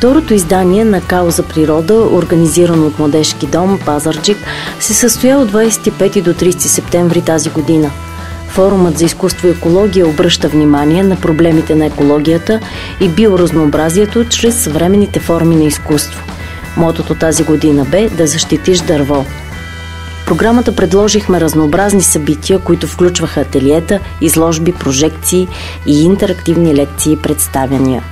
Второто издание на Кауза природа, организирано от Младежки дом Пазарджик, се състоя от 25 до 30 септември тази година. Форумът за изкуство и екология обръща внимание на проблемите на екологията и биоразнообразието чрез съвременните форми на изкуство. Мотото тази година бе да защитиш дърво. Програмата предложихме разнообразни събития, които включваха ателиета, изложби, прожекции и интерактивни лекции и представяния.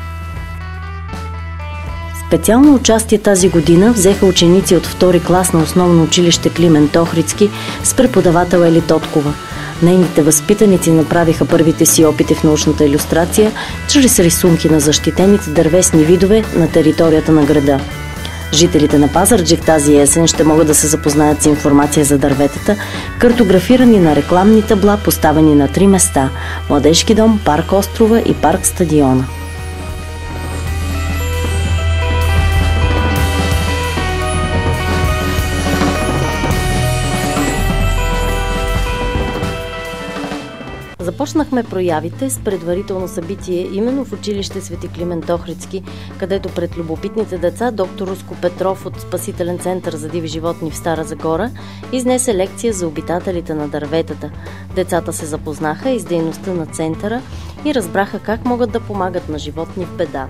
Специално участие тази година взеха ученици от втори клас на основно училище Климент Охрицки с преподавател Ели Тоткова. Нейните възпитаници направиха първите си опити в научната иллюстрация чрез рисунки на защитените дървесни видове на територията на града. Жителите на Пазарджик тази есен ще могат да се запознаят с информация за дърветата, картографирани на рекламни табла, поставени на три места – Младежки дом, парк Острова и парк Стадиона. Започнахме проявите с предварително събитие именно в училище Свети Климент Охридски, където пред любопитните деца доктор Руско Петров от Спасителен център за диви животни в Стара Загора изнесе лекция за обитателите на дърветата. Децата се запознаха и с дейността на центъра и разбраха как могат да помагат на животни в бедата.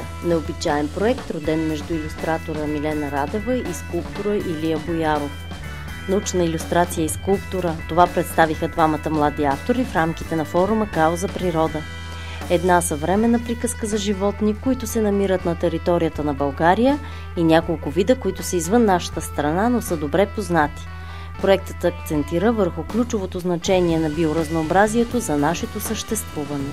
Анималия – необичаен проект, роден между иллюстратора Милена Радева и скулптора Илия Бояров. Научна иллюстрация и скулптура – това представиха двамата млади автори в рамките на форума Као за природа. Една съвременна приказка за животни, които се намират на територията на България и няколко вида, които са извън нашата страна, но са добре познати. Проектът акцентира върху ключовото значение на биоразнообразието за нашето съществуване.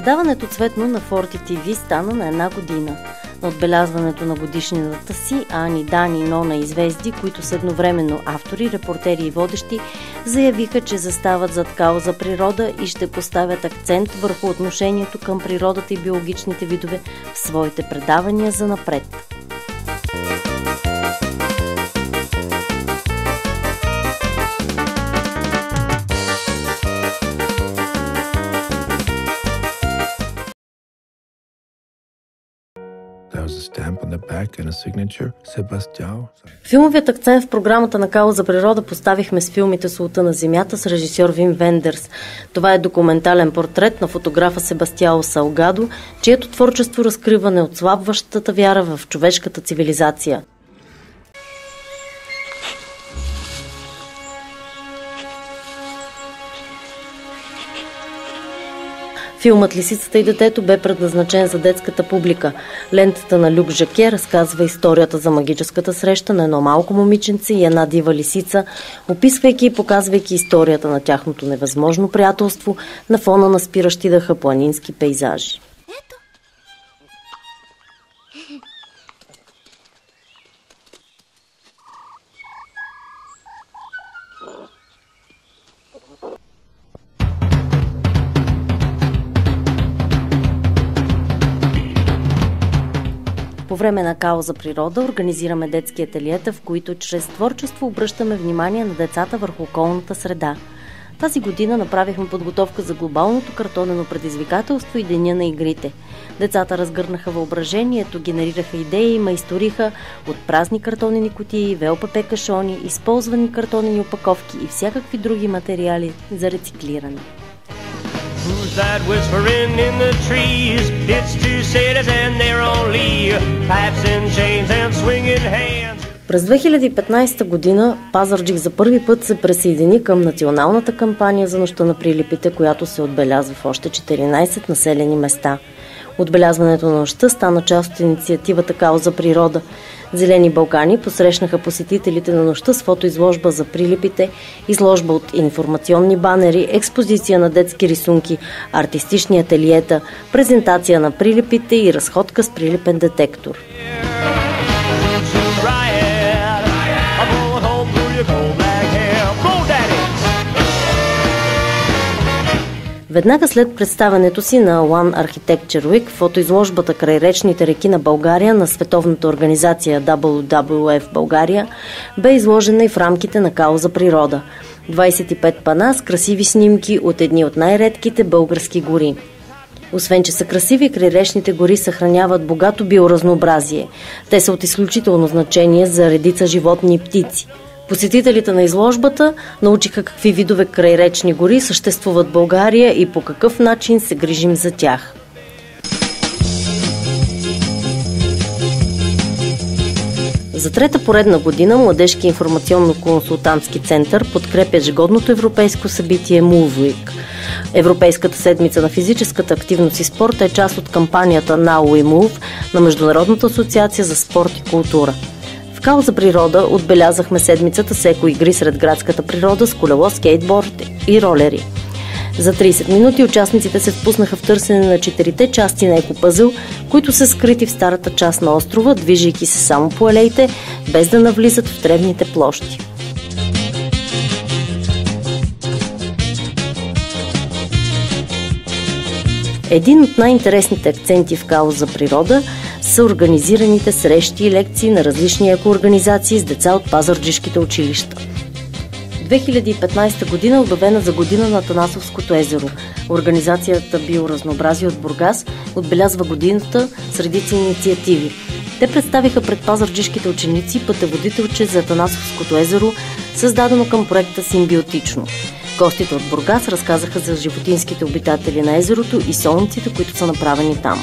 Предаването Цветно на Форти ТВ стана на една година. На отбелязването на годишнината си Ани, Дани, Нона и Звезди, които са едновременно автори, репортери и водещи, заявиха, че застават зад кауза природа и ще поставят акцент върху отношението към природата и биологичните видове в своите предавания за напред. Филмовият акцент в програмата на Кало за природа поставихме с филмите Солта на земята с режисьор Вим Вендерс. Това е документален портрет на фотографа Себастиао Салгадо, чието творчество разкрива неотслабващата вяра в човешката цивилизация. Филмът Лисицата и детето бе предназначен за детската публика. Лентата на Люк Жаке разказва историята за магическата среща на едно малко момиченце и една дива лисица, описвайки и показвайки историята на тяхното невъзможно приятелство на фона на спиращи дъха планински пейзажи. По време на Као природа организираме детски ателиета, в които чрез творчество обръщаме внимание на децата върху околната среда. Тази година направихме подготовка за глобалното картонено предизвикателство и Деня на игрите. Децата разгърнаха въображението, генерираха идеи майсториха от празни картонени кутии, ВЛПП кашони, използвани картонени опаковки и всякакви други материали за рециклиране. Who's that whispering in the trees? It's two cities and they're only pipes and chains and swinging hands. През 2015 година Пазарджик за първи път се присъедини към националната кампания за нощта на прилипите, която се отбелязва в още 14 населени места. Отбелязването на нощта стана част от инициативата Као за природа. Зелени Балкани посрещнаха посетителите на нощта с фотоизложба за прилипите, изложба от информационни банери, експозиция на детски рисунки, артистични ателиета, презентация на прилипите и разходка с прилипен детектор. Веднага след представането си на One Architecture Week, фотоизложбата край речните реки на България на световната организация WWF България бе изложена и в рамките на кауза природа. 25 пана с красиви снимки от едни от най-редките български гори. Освен, че са красиви, крайречните гори съхраняват богато биоразнообразие. Те са от изключително значение за редица животни и птици – Посетителите на изложбата научиха какви видове крайречни гори съществуват в България и по какъв начин се грижим за тях. За трета поредна година Младежки информационно-консултантски център подкрепя ежегодното европейско събитие Move Week. Европейската седмица на физическата активност и спорт е част от кампанията Now We Move на Международната асоциация за спорт и култура – в Кауза природа отбелязахме седмицата с еко игри сред градската природа с колело, скейтборд и ролери. За 30 минути участниците се впуснаха в търсене на четирите части на екопъзъл, които са скрити в старата част на острова, движейки се само по алеите, без да навлизат в древните площи. Един от най-интересните акценти в кауза природа са организираните срещи и лекции на различни екоорганизации с деца от пазарджишките училища. 2015 година е обявена за година на Танасовското езеро. Организацията Биоразнообразие от Бургас отбелязва годината с редици инициативи. Те представиха пред пазарджишките ученици пътеводителче за Танасовското езеро, създадено към проекта Симбиотично. Гостите от Бургас разказаха за животинските обитатели на езерото и солниците, които са направени там.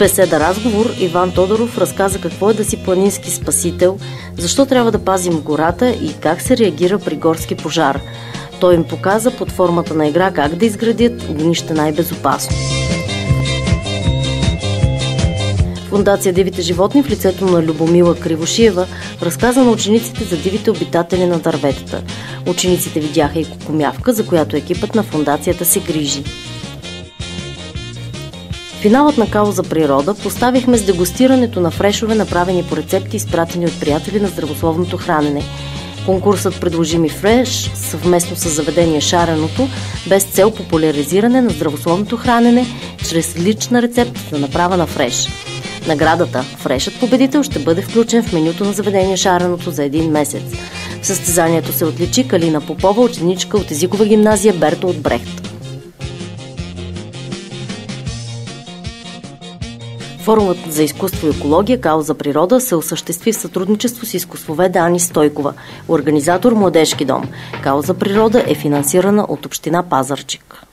Беседа разговор Иван Тодоров разказа какво е да си планински спасител, защо трябва да пазим гората и как се реагира при горски пожар. Той им показа под формата на игра как да изградят огнище най-безопасно. Фундация Дивите животни в лицето на Любомила Кривошиева разказа на учениците за дивите обитатели на дърветата. Учениците видяха и кокомявка, за която екипът на фундацията се грижи. Финалът на Као за природа поставихме с дегустирането на фрешове, направени по рецепти, изпратени от приятели на здравословното хранене. Конкурсът предложи ми фреш съвместно с заведение Шареното, без цел популяризиране на здравословното хранене, чрез лична рецепта за направа на фреш. Наградата Фрешът победител ще бъде включен в менюто на заведение Шареното за един месец. В състезанието се отличи Калина Попова, ученичка от езикова гимназия Берто от Брехт. Форумът за изкуство и екология Као за природа се осъществи в сътрудничество с изкуствоведа Ани Стойкова, организатор Младежки дом. Као за природа е финансирана от Община Пазарчик.